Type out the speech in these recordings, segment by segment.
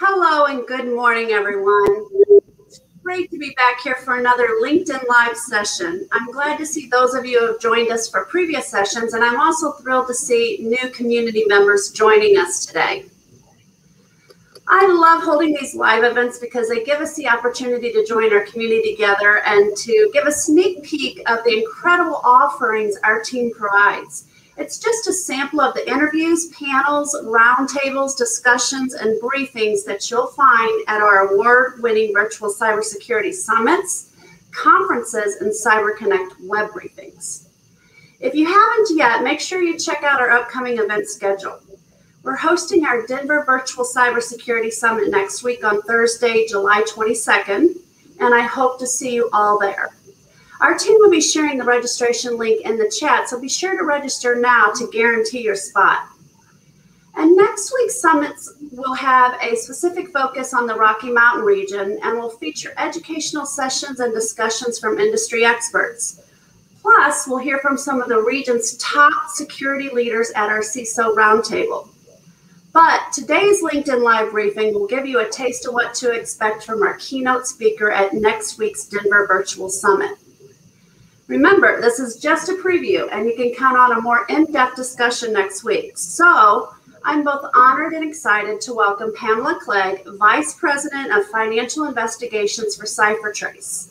Hello and good morning, everyone. It's great to be back here for another LinkedIn Live session. I'm glad to see those of you who have joined us for previous sessions, and I'm also thrilled to see new community members joining us today. I love holding these live events because they give us the opportunity to join our community together and to give a sneak peek of the incredible offerings our team provides. It's just a sample of the interviews, panels, roundtables, discussions, and briefings that you'll find at our award winning virtual cybersecurity summits, conferences, and CyberConnect web briefings. If you haven't yet, make sure you check out our upcoming event schedule. We're hosting our Denver Virtual Cybersecurity Summit next week on Thursday, July 22nd, and I hope to see you all there. Our team will be sharing the registration link in the chat, so be sure to register now to guarantee your spot. And next week's summits will have a specific focus on the Rocky Mountain region and will feature educational sessions and discussions from industry experts. Plus, we'll hear from some of the region's top security leaders at our CISO roundtable. But today's LinkedIn Live briefing will give you a taste of what to expect from our keynote speaker at next week's Denver Virtual Summit. Remember, this is just a preview, and you can count on a more in depth discussion next week. So, I'm both honored and excited to welcome Pamela Clegg, Vice President of Financial Investigations for CipherTrace.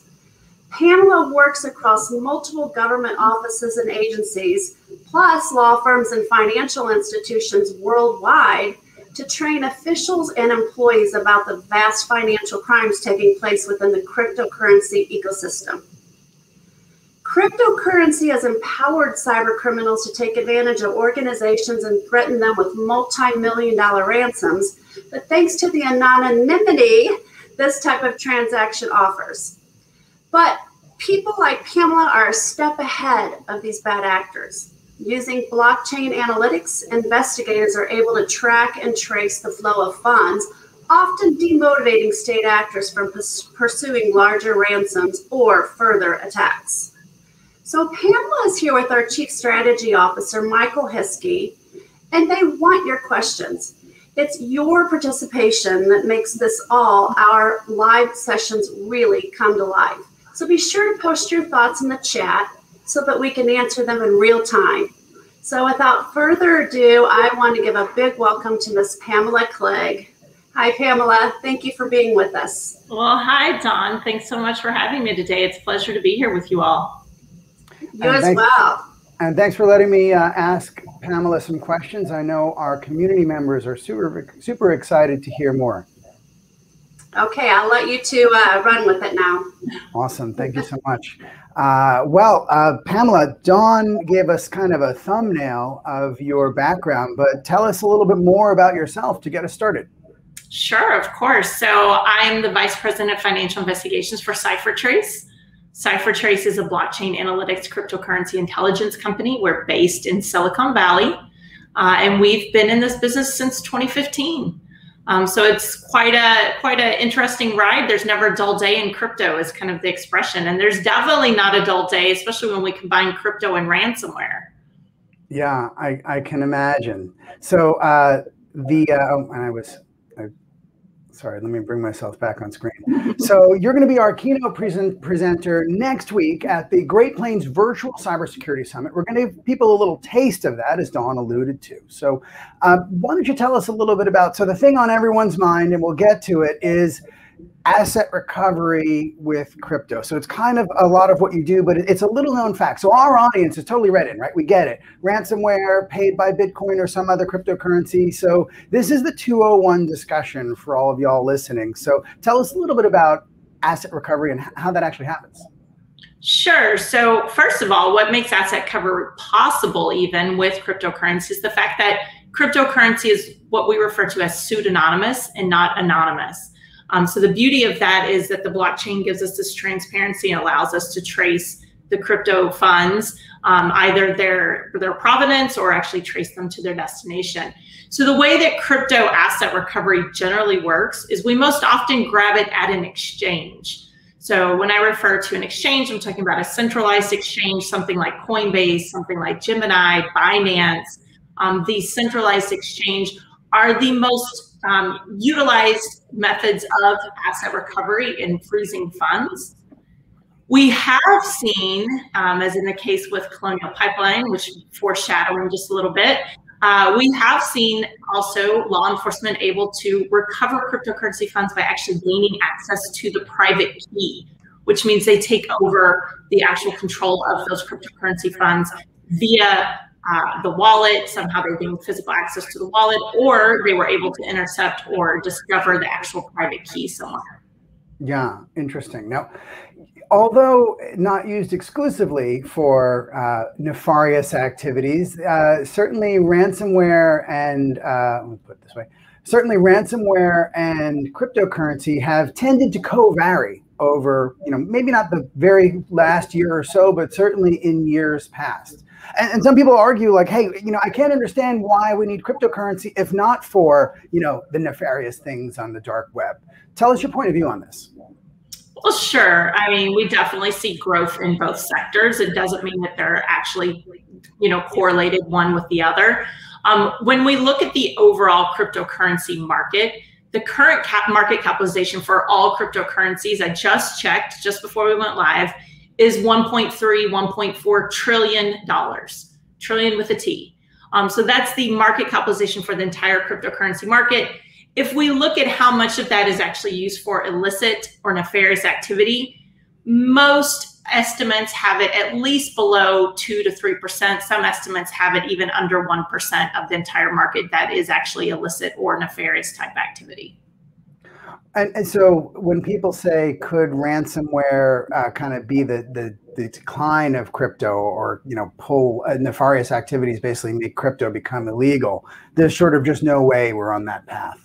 Pamela works across multiple government offices and agencies, plus law firms and financial institutions worldwide, to train officials and employees about the vast financial crimes taking place within the cryptocurrency ecosystem. Cryptocurrency has empowered cyber criminals to take advantage of organizations and threaten them with multi million dollar ransoms. But thanks to the anonymity this type of transaction offers, but people like Pamela are a step ahead of these bad actors. Using blockchain analytics, investigators are able to track and trace the flow of funds, often demotivating state actors from pursuing larger ransoms or further attacks. So, Pamela is here with our Chief Strategy Officer, Michael Hiskey, and they want your questions. It's your participation that makes this all, our live sessions, really come to life. So be sure to post your thoughts in the chat so that we can answer them in real time. So without further ado, I want to give a big welcome to Miss Pamela Clegg. Hi, Pamela. Thank you for being with us. Well, hi, Dawn. Thanks so much for having me today. It's a pleasure to be here with you all. You and as thanks, well. And thanks for letting me uh, ask Pamela some questions. I know our community members are super, super excited to hear more. Okay, I'll let you two uh, run with it now. Awesome. Thank you so much. Uh, well, uh, Pamela, Dawn gave us kind of a thumbnail of your background, but tell us a little bit more about yourself to get us started. Sure, of course. So I'm the Vice President of Financial Investigations for CipherTrace. CipherTrace is a blockchain analytics cryptocurrency intelligence company. We're based in Silicon Valley, uh, and we've been in this business since 2015. Um, so it's quite a quite an interesting ride. There's never a dull day in crypto, is kind of the expression, and there's definitely not a dull day, especially when we combine crypto and ransomware. Yeah, I, I can imagine. So uh, the uh, oh, and I was sorry, let me bring myself back on screen. so you're going to be our keynote present, presenter next week at the Great Plains Virtual Cybersecurity Summit. We're going to give people a little taste of that, as Dawn alluded to. So uh, why don't you tell us a little bit about, so the thing on everyone's mind, and we'll get to it, is asset recovery with crypto. So it's kind of a lot of what you do, but it's a little known fact. So our audience is totally read in, right? We get it. Ransomware paid by Bitcoin or some other cryptocurrency. So this is the 201 discussion for all of y'all listening. So tell us a little bit about asset recovery and how that actually happens. Sure. So, first of all, what makes asset recovery possible, even with cryptocurrency, is the fact that cryptocurrency is what we refer to as pseudonymous and not anonymous. Um, so the beauty of that is that the blockchain gives us this transparency and allows us to trace the crypto funds, um, either their their provenance or actually trace them to their destination. So the way that crypto asset recovery generally works is we most often grab it at an exchange. So when I refer to an exchange, I'm talking about a centralized exchange, something like Coinbase, something like Gemini, Binance. Um, these centralized exchange are the most um, utilized methods of asset recovery in freezing funds. We have seen, um, as in the case with Colonial Pipeline, which foreshadowing just a little bit, uh, we have seen also law enforcement able to recover cryptocurrency funds by actually gaining access to the private key, which means they take over the actual control of those cryptocurrency funds via uh, the wallet. Somehow they gained physical access to the wallet, or they were able to intercept or discover the actual private key somewhere. Yeah, interesting. Now, although not used exclusively for uh, nefarious activities, uh, certainly ransomware and uh, let me put it this way, certainly ransomware and cryptocurrency have tended to co-vary over, you know, maybe not the very last year or so, but certainly in years past. And, and, some people argue like, hey, you know, I can't understand why we need cryptocurrency if not for, you know, the nefarious things on the dark web. Tell us your point of view on this. Well, sure. I mean, we definitely see growth in both sectors. It doesn't mean that they're actually, you know, correlated one with the other. Um, when we look at the overall cryptocurrency market, the current cap market capitalization for all cryptocurrencies, I just checked just before we went live, is 1.3, 1.4 trillion dollars, trillion with a T. Um, so that's the market capitalization for the entire cryptocurrency market. If we look at how much of that is actually used for illicit or nefarious activity, most estimates have it at least below 2 to 3%. Some estimates have it even under 1% of the entire market that is actually illicit or nefarious type activity. And, and so when people say, could ransomware uh, kind of be the, the, the, decline of crypto or, you know, pull uh, nefarious activities, basically make crypto become illegal, there's sort of just no way we're on that path.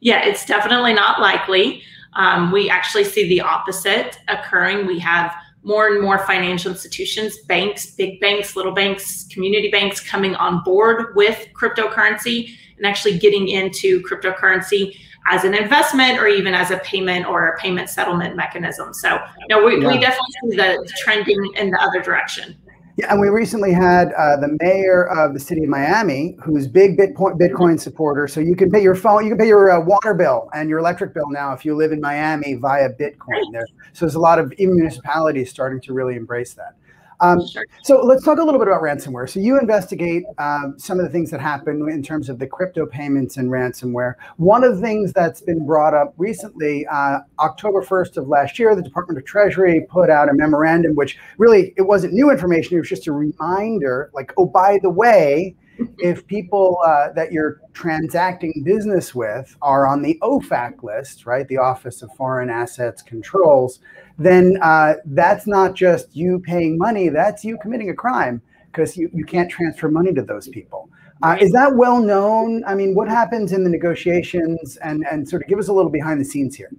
Yeah, it's definitely not likely. Um, we actually see the opposite occurring. We have more and more financial institutions, banks, big banks, little banks, community banks coming on board with cryptocurrency and actually getting into cryptocurrency as an investment or even as a payment or a payment settlement mechanism. So, no, we, yeah. we definitely see the trending in the other direction. Yeah, and we recently had uh, the mayor of the city of Miami, who's big Bitcoin, Bitcoin supporter. So you can pay your phone, you can pay your uh, water bill and your electric bill now if you live in Miami via Bitcoin. There, so there's a lot of even municipalities starting to really embrace that. Um, sure. So let's talk a little bit about ransomware. So you investigate um, some of the things that happen in terms of the crypto payments and ransomware. One of the things that's been brought up recently, uh, October 1st of last year, the Department of Treasury put out a memorandum, which really it wasn't new information. It was just a reminder, like, oh, by the way, if people uh, that you're transacting business with are on the OFAC list, right, the Office of Foreign Assets Controls, then uh, that's not just you paying money, that's you committing a crime because you, you can't transfer money to those people. Uh, is that well known? I mean, what happens in the negotiations and, and sort of give us a little behind the scenes here?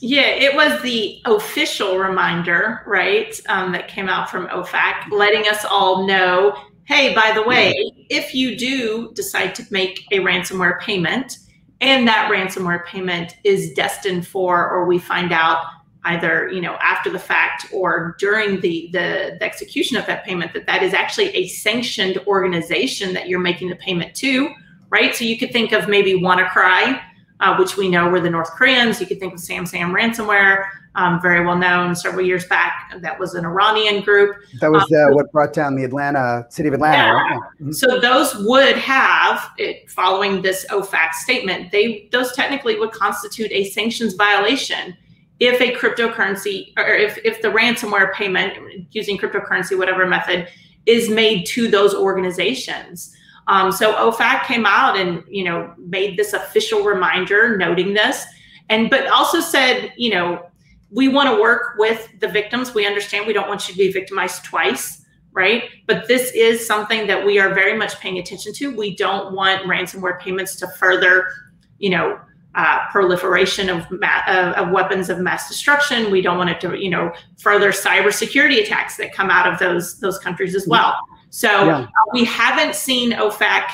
Yeah, it was the official reminder, right, um, that came out from OFAC, letting us all know hey, by the way, if you do decide to make a ransomware payment and that ransomware payment is destined for, or we find out either you know after the fact or during the, the, the execution of that payment that that is actually a sanctioned organization that you're making the payment to right? So you could think of maybe WannaCry uh, which we know were the north koreans. You could think of SamSam ransomware um, very well known several years back that was an iranian group that was um, uh, what brought down the atlanta city of atlanta yeah. right? mm-hmm. so those would have it, following this ofac statement they those technically would constitute a sanctions violation if a cryptocurrency or if, if the ransomware payment using cryptocurrency, whatever method, is made to those organizations. Um, so OFAC came out and you know made this official reminder noting this, and but also said you know we want to work with the victims. We understand we don't want you to be victimized twice, right? But this is something that we are very much paying attention to. We don't want ransomware payments to further, you know, uh, proliferation of, ma- uh, of weapons of mass destruction. We don't want it to, you know, further cybersecurity attacks that come out of those those countries as well. So yeah. uh, we haven't seen OFAC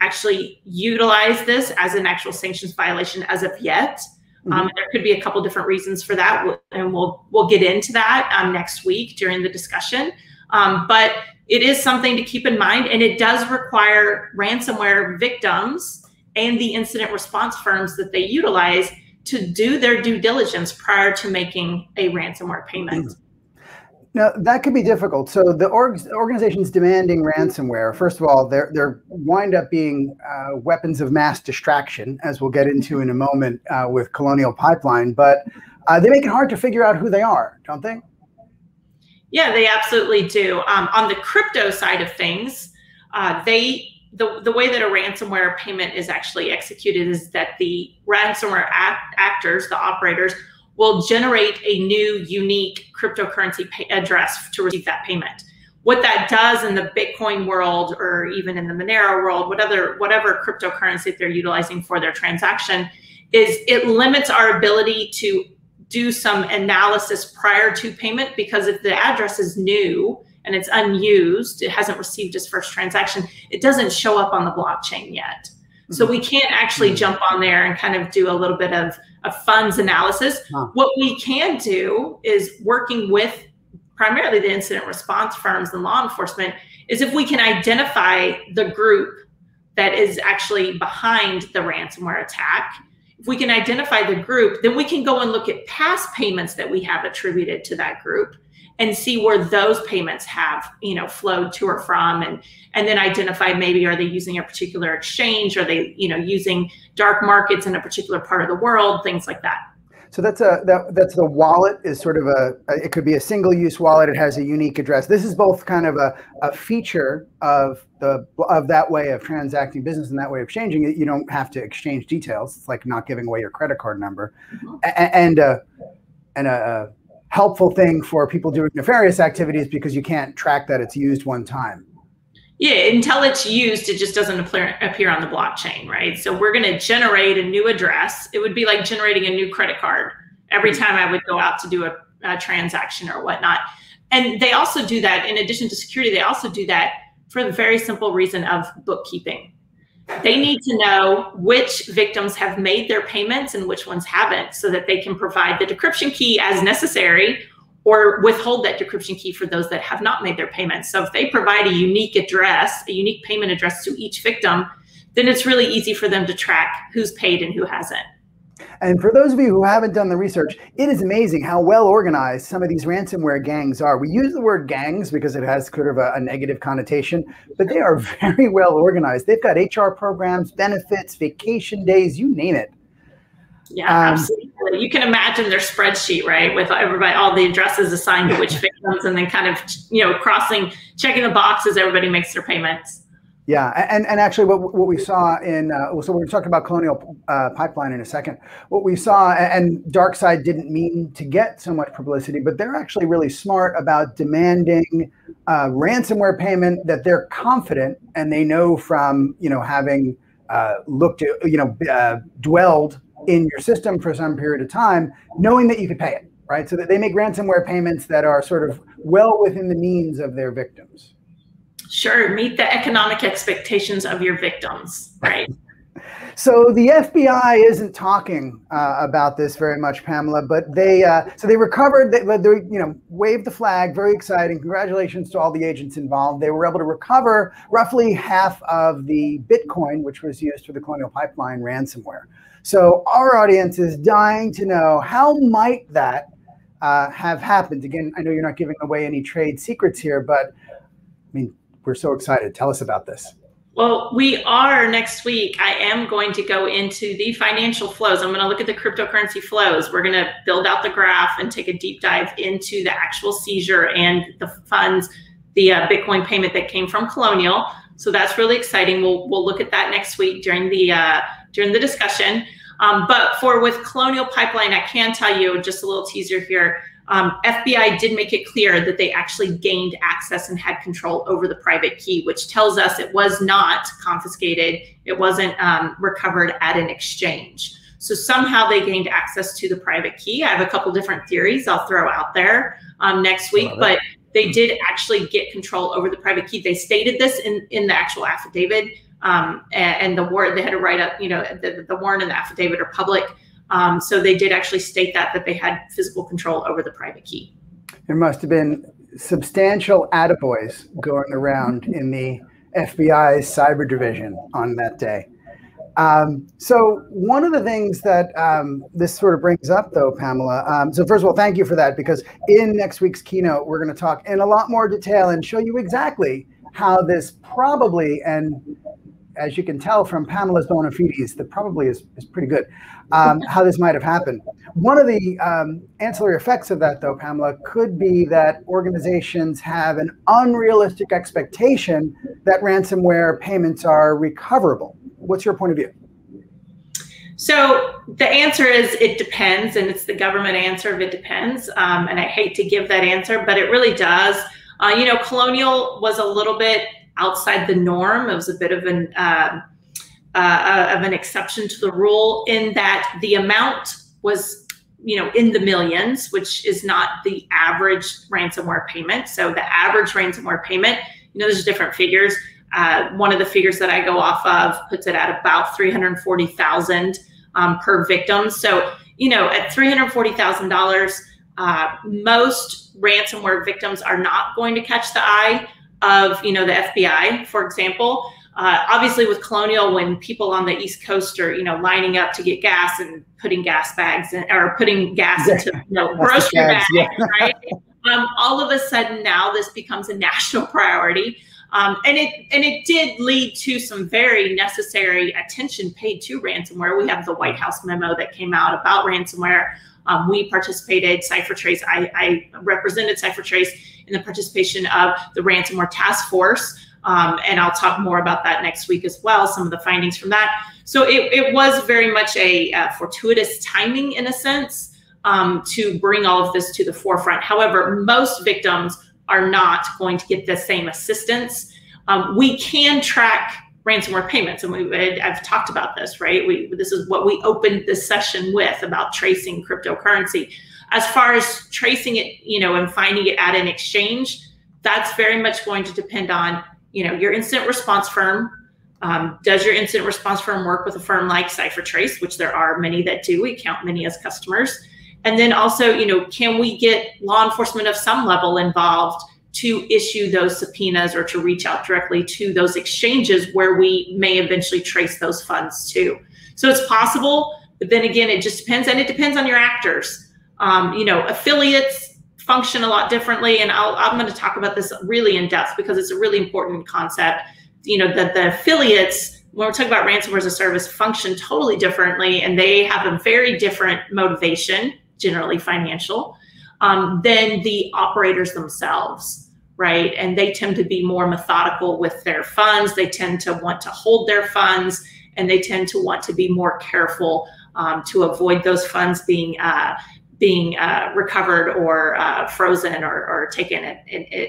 actually utilize this as an actual sanctions violation as of yet. Mm-hmm. Um, there could be a couple different reasons for that, and we'll we'll get into that um, next week during the discussion. Um, but it is something to keep in mind, and it does require ransomware victims and the incident response firms that they utilize to do their due diligence prior to making a ransomware payment. Now that could be difficult. So the org- organizations demanding ransomware, first of all, they're they're wind up being uh, weapons of mass distraction, as we'll get into in a moment uh, with Colonial Pipeline. But uh, they make it hard to figure out who they are, don't they? Yeah, they absolutely do. Um, on the crypto side of things, uh, they the, the way that a ransomware payment is actually executed is that the ransomware act, actors, the operators, will generate a new unique cryptocurrency address to receive that payment. What that does in the Bitcoin world or even in the Monero world, whatever, whatever cryptocurrency they're utilizing for their transaction, is it limits our ability to do some analysis prior to payment because if the address is new, and it's unused, it hasn't received its first transaction, it doesn't show up on the blockchain yet. Mm-hmm. So we can't actually mm-hmm. jump on there and kind of do a little bit of, a funds analysis. Huh. What we can do is working with primarily the incident response firms and law enforcement is if we can identify the group that is actually behind the ransomware attack if we can identify the group, then we can go and look at past payments that we have attributed to that group and see where those payments have you know flowed to or from. And and then identify maybe are they using a particular exchange? Are they you know using dark markets in a particular part of the world? Things like that. So that's a that, that's the wallet is sort of a it could be a single use wallet. It has a unique address. This is both kind of a, a feature of the of that way of transacting business and that way of changing it. You don't have to exchange details. It's like not giving away your credit card number. Mm-hmm. and uh and a, helpful thing for people doing nefarious activities because you can't track that it's used one time. Yeah, until it's used, it just doesn't appear, appear on the blockchain, right? So we're going to generate a new address. It would be like generating a new credit card every time I would go out to do a, a transaction or whatnot. And they also do that, in addition to security, they also do that for the very simple reason of bookkeeping. They need to know which victims have made their payments and which ones haven't so that they can provide the decryption key as necessary or withhold that decryption key for those that have not made their payments. So if they provide a unique address, a unique payment address to each victim, then it's really easy for them to track who's paid and who hasn't. And for those of you who haven't done the research, it is amazing how well organized some of these ransomware gangs are. We use the word gangs because it has sort of a, a negative connotation, but they are very well organized. They've got HR programs, benefits, vacation days, you name it. Yeah, um, absolutely. You can imagine their spreadsheet, right, with everybody, all the addresses assigned to which victims, and then kind of, you know, crossing, checking the boxes. Everybody makes their payments. Yeah, and, and actually, what, what we saw in uh, so we're talking about Colonial uh, Pipeline in a second. What we saw, and DarkSide didn't mean to get so much publicity, but they're actually really smart about demanding uh, ransomware payment that they're confident and they know from you know having uh, looked you know uh, dwelled in your system for some period of time, knowing that you could pay it, right? So that they make ransomware payments that are sort of well within the means of their victims. Sure, meet the economic expectations of your victims, right? So the FBI isn't talking uh, about this very much, Pamela. But they uh, so they recovered. They, they, you know waved the flag. Very exciting. Congratulations to all the agents involved. They were able to recover roughly half of the Bitcoin, which was used for the Colonial Pipeline ransomware. So our audience is dying to know how might that uh, have happened. Again, I know you're not giving away any trade secrets here, but I mean, we're so excited. Tell us about this. Well, we are next week. I am going to go into the financial flows. I'm going to look at the cryptocurrency flows. We're going to build out the graph and take a deep dive into the actual seizure and the funds, the uh, Bitcoin payment that came from Colonial. So that's really exciting. We'll we'll look at that next week during the uh, during the discussion. Um, but for with Colonial Pipeline, I can tell you just a little teaser here. Um, FBI did make it clear that they actually gained access and had control over the private key, which tells us it was not confiscated. It wasn't um, recovered at an exchange. So somehow they gained access to the private key. I have a couple different theories I'll throw out there um, next week, but they did actually get control over the private key. They stated this in, in the actual affidavit, um, and, and, the warrant, they had to write up, you know, the, the warrant and the affidavit are public. Um, so they did actually state that that they had physical control over the private key. There must have been substantial attaboys going around in the FBI's cyber division on that day. Um, so one of the things that um, this sort of brings up, though, Pamela. Um, so first of all, thank you for that because in next week's keynote, we're going to talk in a lot more detail and show you exactly how this probably and as you can tell from Pamela's bona fides, that probably is, is pretty good, um, how this might have happened. One of the um, ancillary effects of that, though, Pamela, could be that organizations have an unrealistic expectation that ransomware payments are recoverable. What's your point of view? So the answer is it depends, and it's the government answer of it depends. Um, and I hate to give that answer, but it really does. Uh, you know, Colonial was a little bit outside the norm. It was a bit of an uh, uh, of an exception to the rule in that the amount was you know in the millions, which is not the average ransomware payment. So the average ransomware payment, you know, there's different figures. Uh, one of the figures that I go off of puts it at about 340,000 um, per victim. So you know, at $340,000, uh, most ransomware victims are not going to catch the eye of you know the FBI, for example. Uh, obviously, with Colonial, when people on the East Coast are you know lining up to get gas and putting gas bags in, or putting gas into you know, grocery bags, yeah. right? Um, all of a sudden now this becomes a national priority. Um, and it and it did lead to some very necessary attention paid to ransomware. We have the White House memo that came out about ransomware. Um, we participated, CipherTrace, I, I represented CipherTrace in the participation of the ransomware task force. Um, and I'll talk more about that next week as well, some of the findings from that. So it, it was very much a uh, fortuitous timing in a sense um, to bring all of this to the forefront. However, most victims are not going to get the same assistance. Um, we can track ransomware payments, and we I've talked about this, right? We this is what we opened this session with about tracing cryptocurrency as far as tracing it, you know, and finding it at an exchange, that's very much going to depend on, you know, your incident response firm. Um, does your incident response firm work with a firm like CipherTrace, which there are many that do? We count many as customers. And then also, you know, can we get law enforcement of some level involved to issue those subpoenas or to reach out directly to those exchanges where we may eventually trace those funds to? So it's possible, but then again, it just depends, and it depends on your actors. Um, you know, affiliates function a lot differently, and i am going to talk about this really in depth because it's a really important concept. You know, that the affiliates when we're talking about ransomware as a service function totally differently, and they have a very different motivation, generally financial, um, than the operators themselves right? And they tend to be more methodical with their funds. They tend to want to hold their funds and they tend to want to be more careful um, to avoid those funds being uh, being uh, recovered or uh, frozen or, or taken at,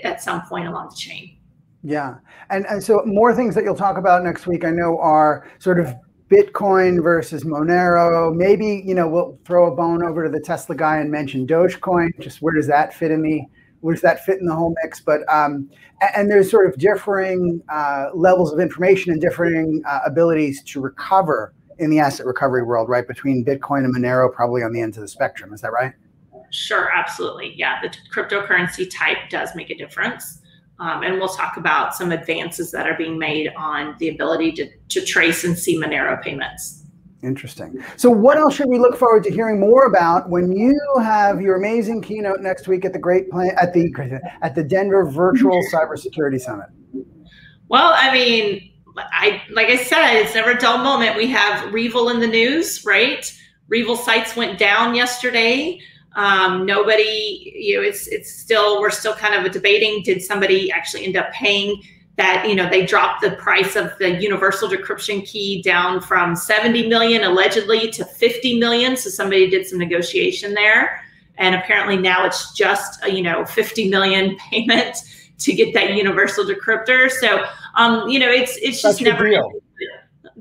at, some point along the chain. Yeah. And, and so more things that you'll talk about next week, I know are sort of Bitcoin versus Monero. Maybe, you know, we'll throw a bone over to the Tesla guy and mention Dogecoin. Just where does that fit in the, where does that fit in the whole mix? But, um, and there's sort of differing uh, levels of information and differing uh, abilities to recover in the asset recovery world, right? Between Bitcoin and Monero, probably on the ends of the spectrum. Is that right? Sure, absolutely. Yeah, the cryptocurrency type does make a difference. Um, and we'll talk about some advances that are being made on the ability to, to trace and see Monero payments. Interesting. So, what else should we look forward to hearing more about when you have your amazing keynote next week at the Great Plan at the at the Denver Virtual Cybersecurity Summit? Well, I mean, I like I said, it's never a dull moment. We have REvil in the news, right? REvil sites went down yesterday. Um, nobody, you know, it's it's still we're still kind of debating. Did somebody actually end up paying that? You know, they dropped the price of the universal decryption key down from 70 million allegedly to 50 million. So somebody did some negotiation there, and apparently now it's just a, you know 50 million payment to get that universal decryptor. So um, you know, it's it's just Such never.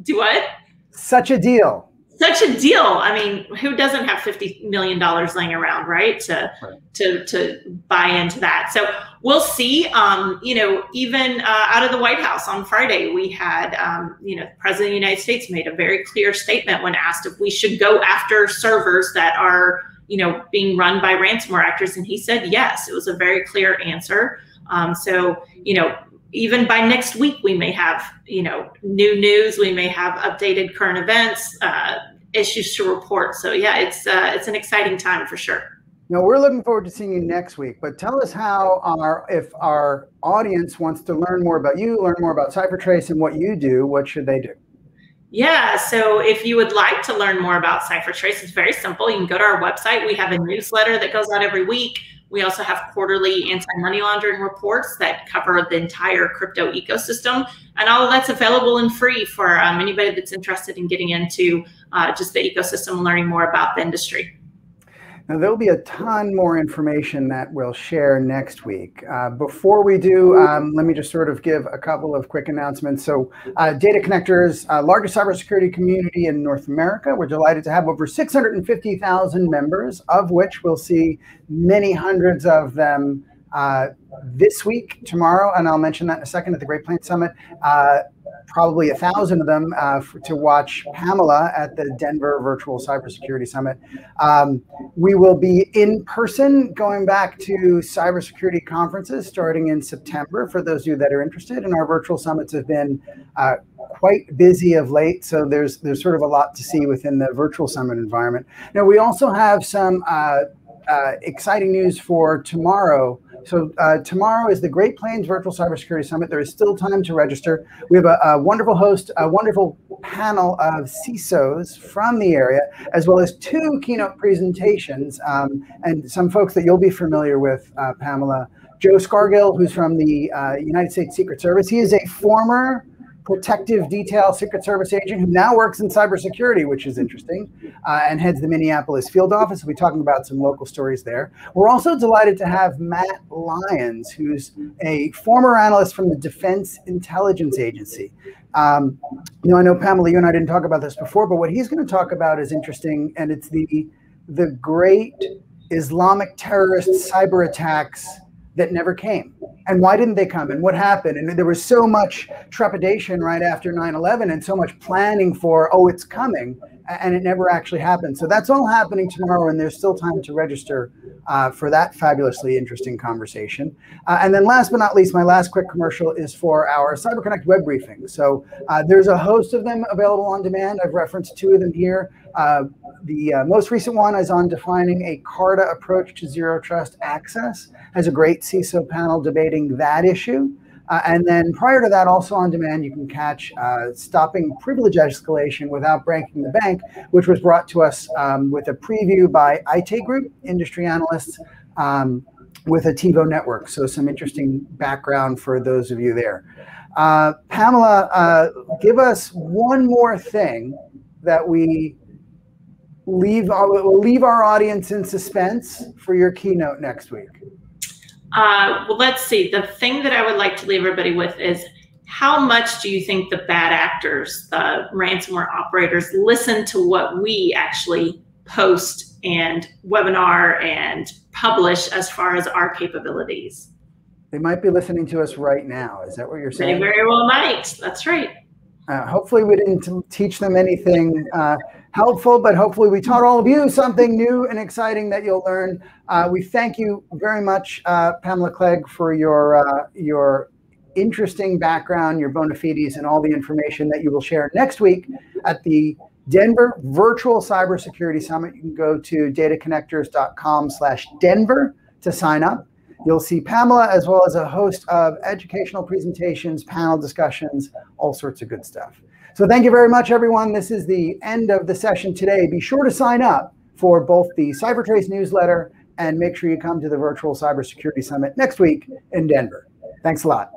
Do what? Such a deal. Such a deal. I mean, who doesn't have fifty million dollars laying around, right? To right. to to buy into that. So we'll see. Um, you know, even uh, out of the White House on Friday, we had um, you know, the President of the United States made a very clear statement when asked if we should go after servers that are you know being run by ransomware actors, and he said yes. It was a very clear answer. Um, so you know, even by next week, we may have you know new news. We may have updated current events, uh, issues to report. So yeah, it's uh, it's an exciting time for sure. Now we're looking forward to seeing you next week. But tell us how our if our audience wants to learn more about you, learn more about CipherTrace and what you do, what should they do? Yeah, so if you would like to learn more about CipherTrace, it's very simple. You can go to our website. We have a newsletter that goes out every week. We also have quarterly anti-money laundering reports that cover the entire crypto ecosystem, and all of that's available and free for um, anybody that's interested in getting into uh, just the ecosystem and learning more about the industry. Now, there'll be a ton more information that we'll share next week. Uh, before we do, um, let me just sort of give a couple of quick announcements. So, uh, Data Connectors, uh, largest cybersecurity community in North America. We're delighted to have over 650,000 members, of which we'll see many hundreds of them uh, this week, tomorrow, and I'll mention that in a second at the Great Plains Summit. Probably a thousand of them uh, for, to watch Pamela at the Denver Virtual Cybersecurity Summit. Um, we will be in person going back to cybersecurity conferences starting in September for those of you that are interested. And our virtual summits have been uh, quite busy of late, so there's there's sort of a lot to see within the virtual summit environment. Now we also have some uh, uh exciting news for tomorrow. So uh, tomorrow is the Great Plains Virtual Cybersecurity Summit. There is still time to register. We have a, a, wonderful host, a wonderful panel of CISOs from the area, as well as two keynote presentations, um, and some folks that you'll be familiar with, uh, Pamela. Joe Scargill, who's from the uh, United States Secret Service. He is a former protective detail Secret Service agent who now works in cybersecurity, which is interesting, uh, and heads the Minneapolis field office. We'll be talking about some local stories there. We're also delighted to have Matt Lyons, who's a former analyst from the Defense Intelligence Agency. Um, you know, I know Pamela, you and I didn't talk about this before, but what he's going to talk about is interesting, and it's the the great Islamic terrorist cyber attacks that never came. And why didn't they come? And what happened? And there was so much trepidation right after 9 11 and so much planning for, oh, it's coming. And it never actually happened. So that's all happening tomorrow. And there's still time to register uh, for that fabulously interesting conversation. Uh, and then last but not least, my last quick commercial is for our CyberConnect web briefing. So uh, there's a host of them available on demand. I've referenced two of them here. Uh, the uh, most recent one is on defining a CARTA approach to zero trust access. Has a great CISO panel debating that issue. Uh, and then prior to that, also on demand, you can catch uh, Stopping Privilege Escalation Without Breaking the Bank, which was brought to us um, with a preview by IT Group, industry analysts, um, with a TiVo network. So some interesting background for those of you there. Uh, Pamela, uh, give us one more thing that we leave we'll leave our audience in suspense for your keynote next week. Uh, well, let's see. The thing that I would like to leave everybody with is how much do you think the bad actors, the ransomware operators, listen to what we actually post and webinar and publish as far as our capabilities? They might be listening to us right now. Is that what you're saying? They very well might. That's right. Uh, hopefully, we didn't teach them anything uh, helpful, but hopefully we taught all of you something new and exciting that you'll learn. Uh, we thank you very much, uh, Pamela Clegg, for your uh, your interesting background, your bona fides, and all the information that you will share next week at the Denver Virtual Cybersecurity Summit. You can go to dataconnectors.com slash Denver to sign up. You'll see Pamela as well as a host of educational presentations, panel discussions, all sorts of good stuff. So thank you very much, everyone. This is the end of the session today. Be sure to sign up for both the CipherTrace newsletter and make sure you come to the virtual cybersecurity summit next week in Denver. Thanks a lot.